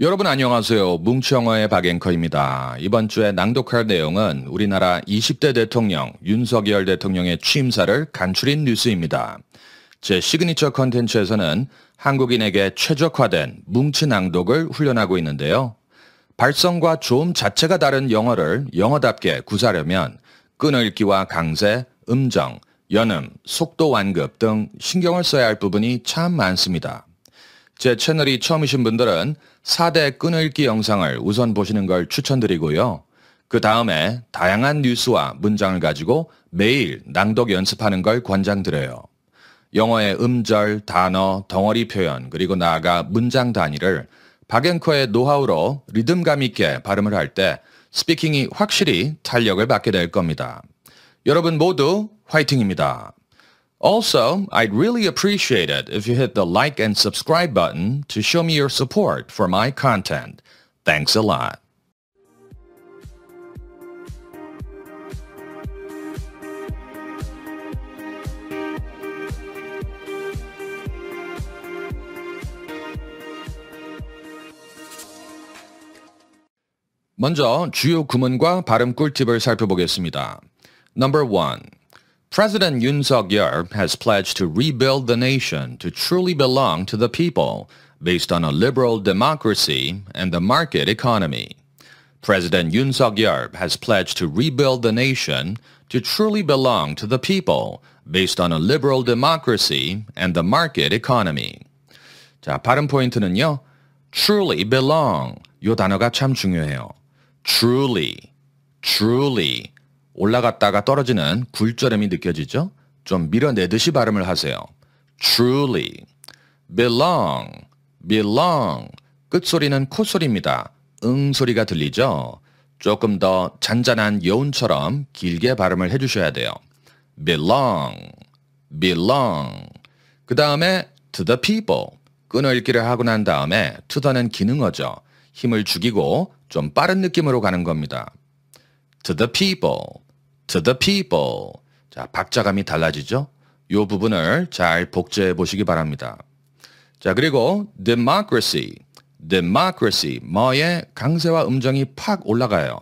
여러분 안녕하세요. 뭉치영어의 박앵커입니다. 이번 주에 낭독할 내용은 우리나라 20대 대통령 윤석열 대통령의 취임사를 간추린 뉴스입니다. 제 시그니처 컨텐츠에서는 한국인에게 최적화된 뭉치 낭독을 훈련하고 있는데요. 발성과 조음 자체가 다른 영어를 영어답게 구사하려면 끊어읽기와 강세, 음정, 연음, 속도 완급 등 신경을 써야 할 부분이 참 많습니다. 제 채널이 처음이신 분들은 4대 끊어읽기 영상을 우선 보시는 걸 추천드리고요. 그 다음에 다양한 뉴스와 문장을 가지고 매일 낭독 연습하는 걸 권장드려요. 영어의 음절, 단어, 덩어리 표현, 그리고 나아가 문장 단위를 박앵커의 노하우로 리듬감 있게 발음을 할 때 스피킹이 확실히 탄력을 받게 될 겁니다. 여러분 모두 화이팅입니다. Also, I'd really appreciate it if you hit the like and subscribe button to show me your support for my content. Thanks a lot. 먼저 주요 구문과 발음 꿀팁을 살펴보겠습니다. Number 1. President Yoon Suk-yeol has pledged to rebuild the nation to truly belong to the people based on a liberal democracy and the market economy. President Yoon Suk-yeol has pledged to rebuild the nation to truly belong to the people based on a liberal democracy and the market economy. 자, 발음 포인트는요. truly belong 요 단어가 참 중요해요. truly, truly 올라갔다가 떨어지는 굴절음이 느껴지죠? 좀 밀어내듯이 발음을 하세요. truly, belong, belong. 끝소리는 콧소리입니다. 응 소리가 들리죠? 조금 더 잔잔한 여운처럼 길게 발음을 해주셔야 돼요. belong, belong. 그 다음에 to the people. 끊어읽기를 하고 난 다음에 to the는 기능어죠. 힘을 죽이고 좀 빠른 느낌으로 가는 겁니다. to the people. To the people. 자, 박자감이 달라지죠? 요 부분을 잘 복제해 보시기 바랍니다. 자, 그리고 democracy. democracy. 뭐의 강세와 음정이 팍 올라가요.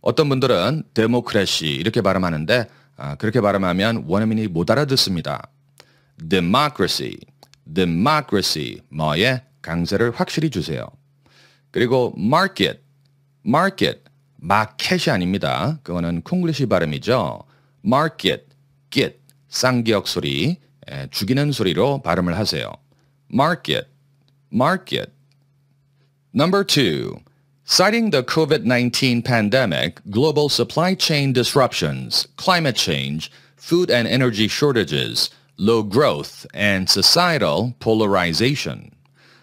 어떤 분들은 데모크래시 이렇게 발음하는데 아, 그렇게 발음하면 원어민이 못 알아듣습니다. democracy. democracy. 뭐의 강세를 확실히 주세요. 그리고 market. market. 마켓이 아닙니다. 그거는 콩글리시 발음이죠. market, get, 쌍기역 소리, 에, 죽이는 소리로 발음을 하세요. market, market. Number two, citing the COVID-19 pandemic, global supply chain disruptions, climate change, food and energy shortages, low growth, and societal polarization.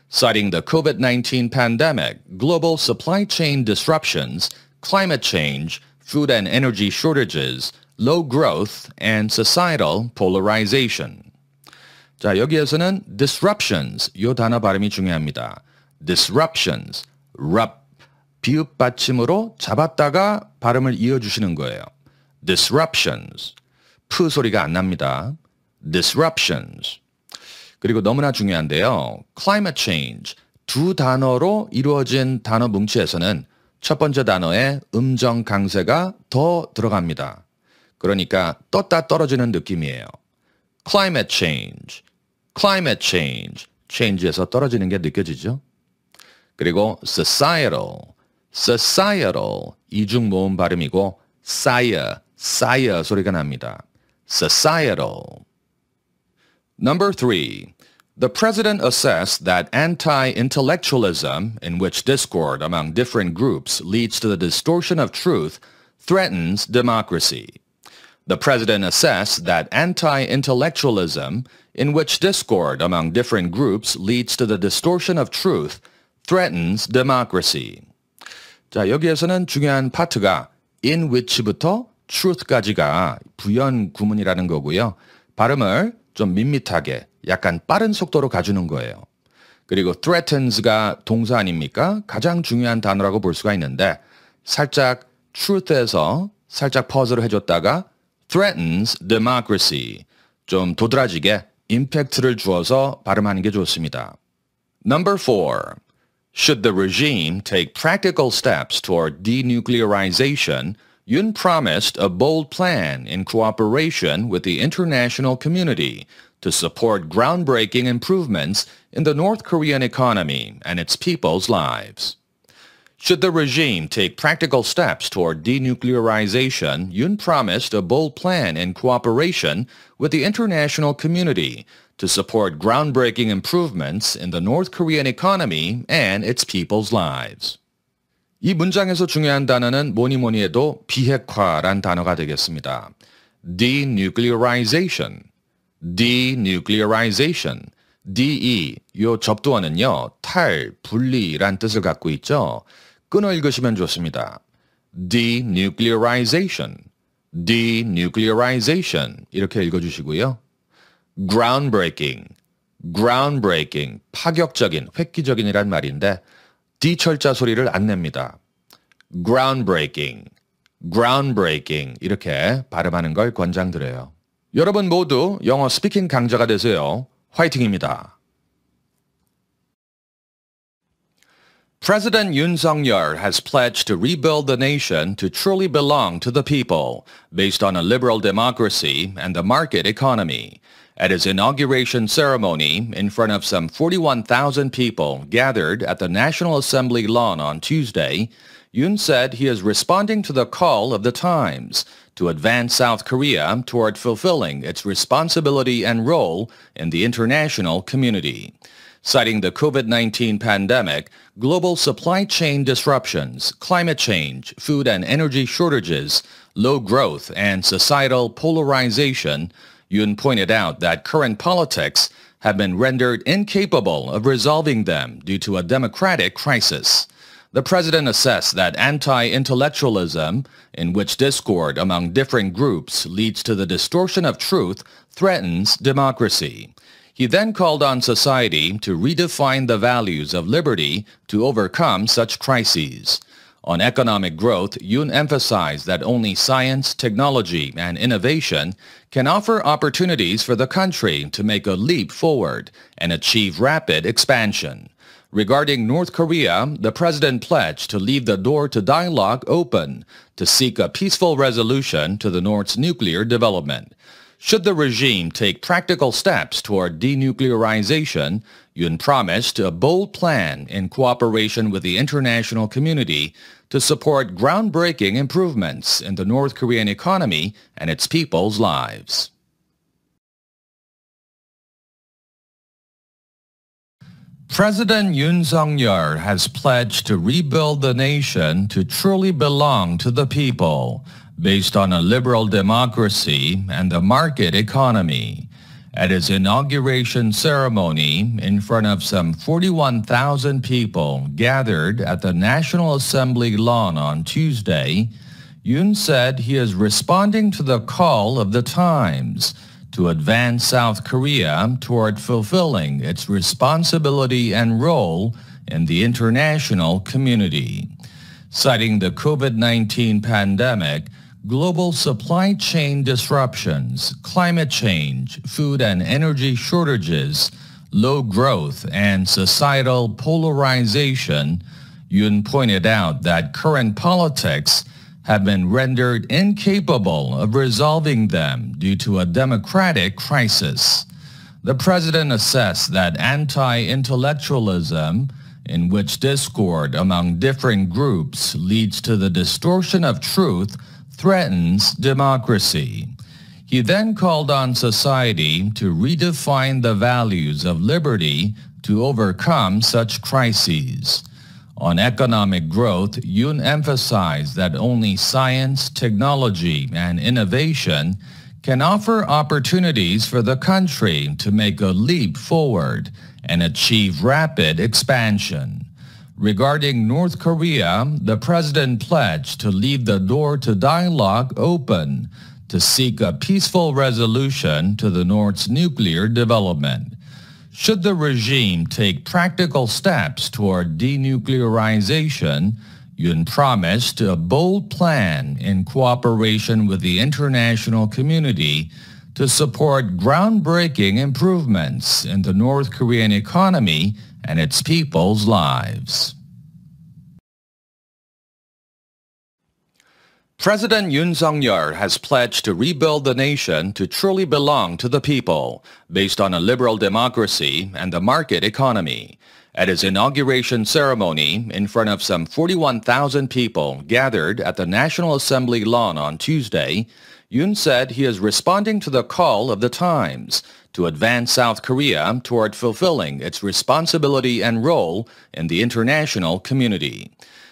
Citing the COVID-19 pandemic, global supply chain disruptions, climate change, food and energy shortages, low growth, and societal polarization. 자, 여기에서는 disruptions, 요 단어 발음이 중요합니다. disruptions, rub, 비읍 받침으로 잡았다가 발음을 이어주시는 거예요. disruptions, 프 소리가 안 납니다. disruptions. 그리고 너무나 중요한데요. climate change, 두 단어로 이루어진 단어 뭉치에서는 첫 번째 단어에 음정 강세가 더 들어갑니다. 그러니까 떴다 떨어지는 느낌이에요. climate change, climate change, change에서 떨어지는 게 느껴지죠? 그리고 societal, societal, 이중 모음 발음이고 sire, sire 소리가 납니다. societal. Number three, The president assessed that anti-intellectualism, in which discord among different groups leads to the distortion of truth, threatens democracy. The president assessed that anti-intellectualism, in which discord among different groups leads to the distortion of truth, threatens democracy. 자, 여기에서는 중요한 파트가 in which부터 truth까지가 부연 구문이라는 거고요. 발음을 좀 밋밋하게 약간 빠른 속도로 가주는 거예요. 그리고 threatens가 동사 아닙니까? 가장 중요한 단어라고 볼 수가 있는데 살짝 truth에서 살짝 퍼즐을 해줬다가 threatens democracy 좀 도드라지게 임팩트를 주어서 발음하는 게 좋습니다. Number four. Should the regime take practical steps toward denuclearization, Yoon promised a bold plan in cooperation with the international community to support groundbreaking improvements in the North Korean economy and its people's lives. Should the regime take practical steps toward denuclearization, Yoon promised a bold plan in cooperation with the international community to support groundbreaking improvements in the North Korean economy and its people's lives. 이 문장에서 중요한 단어는 뭐니 뭐니 해도 비핵화란 단어가 되겠습니다. denuclearization, denuclearization, de, 요 접두어는요, 탈, 분리란 뜻을 갖고 있죠. 끊어 읽으시면 좋습니다. denuclearization, denuclearization 이렇게 읽어주시고요. groundbreaking, groundbreaking, 파격적인, 획기적인이란 말인데 D 철자 소리를 안 냅니다. groundbreaking, groundbreaking 이렇게 발음하는 걸 권장드려요. 여러분 모두 영어 스피킹 강자가 되세요. 화이팅입니다. President Yoon Suk-yeol has pledged to rebuild the nation to truly belong to the people, based on a liberal democracy and the market economy. At his inauguration ceremony, in front of some 41,000 people gathered at the National Assembly lawn on Tuesday, Yoon said he is responding to the call of the times to advance South Korea toward fulfilling its responsibility and role in the international community. Citing the COVID-19 pandemic, global supply chain disruptions, climate change, food and energy shortages, low growth, and societal polarization, Yoon pointed out that current politics have been rendered incapable of resolving them due to a democratic crisis. The president assessed that anti-intellectualism, in which discord among different groups leads to the distortion of truth, threatens democracy. He then called on society to redefine the values of liberty to overcome such crises. On economic growth, Yoon emphasized that only science, technology, and innovation can offer opportunities for the country to make a leap forward and achieve rapid expansion. Regarding North Korea, the president pledged to leave the door to dialogue open to seek a peaceful resolution to the North's nuclear development. Should the regime take practical steps toward denuclearization, Yoon promised a bold plan in cooperation with the international community to support groundbreaking improvements in the North Korean economy and its people's lives. President Yoon Suk-yeol has pledged to rebuild the nation to truly belong to the people based on a liberal democracy and the market economy. At his inauguration ceremony, in front of some 41,000 people gathered at the National Assembly lawn on Tuesday, Yoon said he is responding to the call of the times to advance South Korea toward fulfilling its responsibility and role in the international community. Citing the COVID-19 pandemic, global supply chain disruptions, climate change, food and energy shortages, low growth, and societal polarization, Yoon pointed out that current politics have been rendered incapable of resolving them due to a democratic crisis. The president assessed that anti-intellectualism, in which discord among different groups leads to the distortion of truth threatens democracy. He then called on society to redefine the values of liberty to overcome such crises. On economic growth, Yoon emphasized that only science, technology, and innovation can offer opportunities for the country to make a leap forward and achieve rapid expansion. Regarding North Korea, the president pledged to leave the door to dialogue open to seek a peaceful resolution to the North's nuclear development. Should the regime take practical steps toward denuclearization, Yoon promised a bold plan in cooperation with the international community to support groundbreaking improvements in the North Korean economy and its people's lives. President Yoon Suk-yeol has pledged to rebuild the nation to truly belong to the people, based on a liberal democracy and the market economy. At his inauguration ceremony, in front of some 41,000 people gathered at the National Assembly lawn on Tuesday, Yoon said he is responding to the call of the times to advance South Korea toward fulfilling its responsibility and role in the international community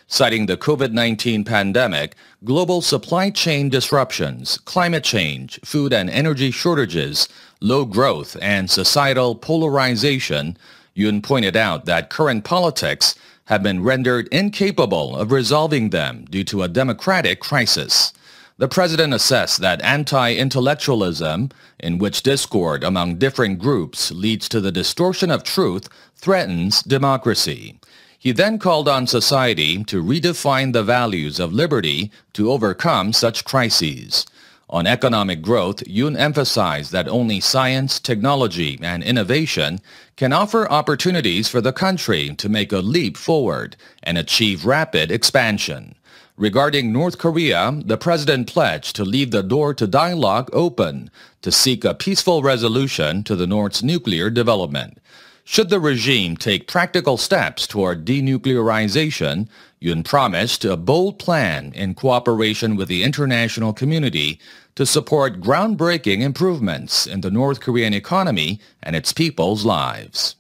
citing the COVID-19 pandemic, global supply chain disruptions, climate change, food and energy shortages, low growth, and societal polarization, Yoon pointed out that current politics have been rendered incapable of resolving them due to a democratic crisis. The president assessed that anti-intellectualism, in which discord among different groups leads to the distortion of truth, threatens democracy. He then called on society to redefine the values of liberty to overcome such crises. On economic growth, Yoon emphasized that only science, technology, and innovation can offer opportunities for the country to make a leap forward and achieve rapid expansion. Regarding North Korea, the president pledged to leave the door to dialogue open to seek a peaceful resolution to the North's nuclear development. Should the regime take practical steps toward denuclearization, Yoon promised a bold plan in cooperation with the international community to support groundbreaking improvements in the North Korean economy and its people's lives.